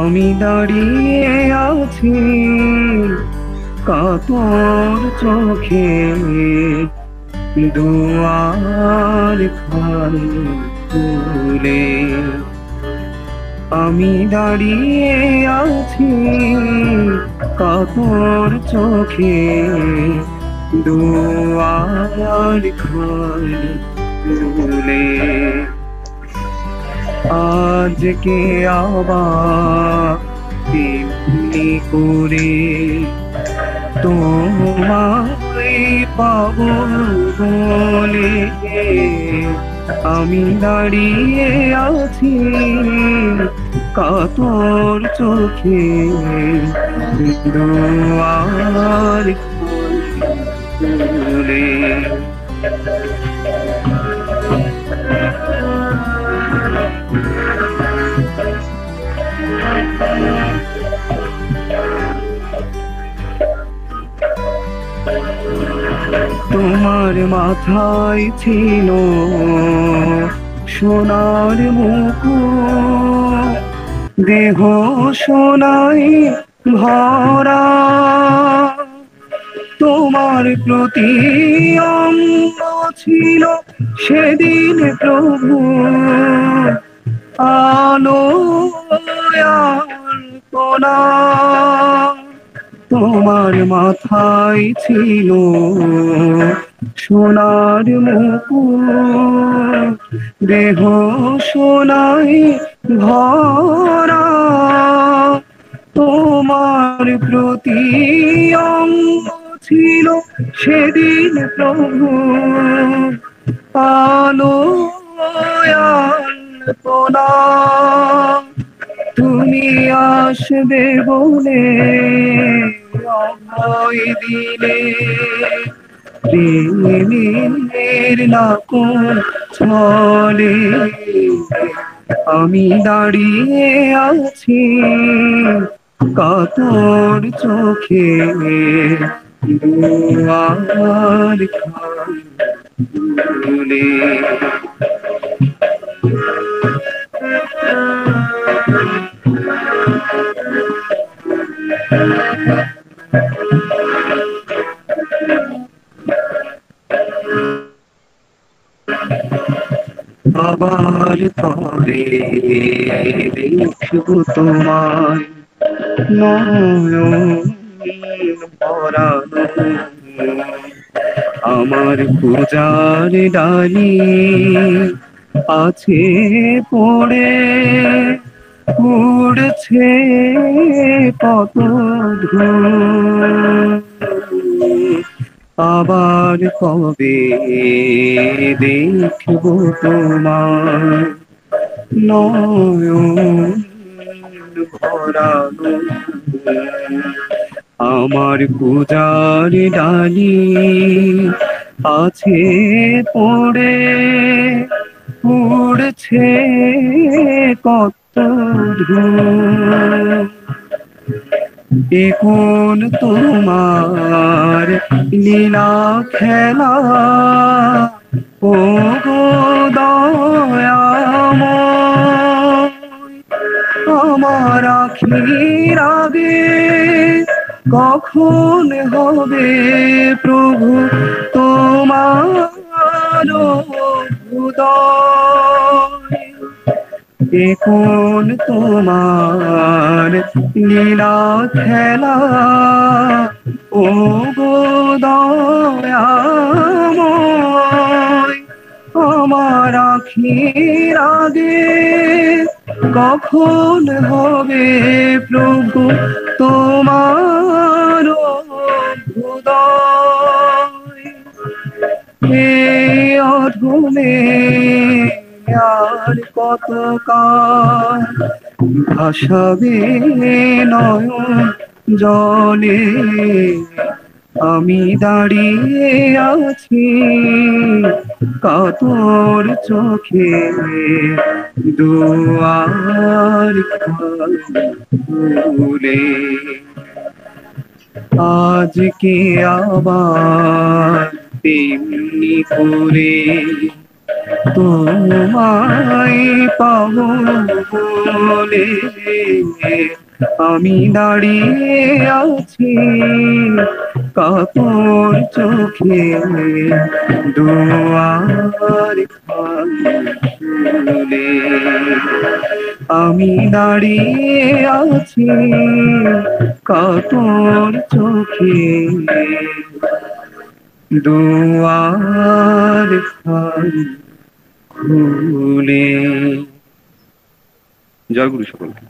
আমি দাঁড়িয়ে আছি কাতর চোখে দোয়ার খাল তুলে আমি দাঁড়িয়ে আছি কাপড় চোখে। দুয়ার তুলে আজকে আবার করে তোমায় পাবো বলে। আমি দাঁড়িয়ে আছি কাতর চোখে দুয়ার খুলে তোমার মাথায় ছিল সোনার মুকুট। দেহ সোনাই ভরা। তোমার প্রতি ছিল সেদিন প্রভু। আলো তোমার মাথায় ছিল সোনার মুকুট। দেহ সোনাই ভরা। তোমার প্রতি অঙ্গ ছিল সেদিন প্রভু। আলো তুমি আসবে বলে অভয় দিলে। প্রেমের নাকল চলে আমি দাঁড়িয়ে আছি। কাতর চোখে দুয়ার খুলে। আবার তবে দেখব তোমায়। আমার পূজার ডালি আছে পড়ে উড়ছে কত আবার কবে দেখব তোমার নয়ন আমার পূজার ডালি আছে পড়ে উড়ছে কত এখন তোমার লীলা খেলা ও আমার আগে কখন হবে প্রভু তোমার এখন তোমার লীলা খেলা ও গো আমার আখির আগে কখন হবে প্রভু তোমার এই অধমে আর কত কাল ভাসাবে নয়ন জলে? আমি দাঁড়িয়ে আছি কাতর চোখে দুয়ার খুলে। আজকে আবার তেমনি করে তোমায় পাবো বলে। আমি দাঁড়িয়ে আছি, কাপড় চোখে দুয়ার খুলে আমি দাঁড়িয়ে আছি, কাপড় চোখে দুয়ার খুলে জয় গুরু সকলকে।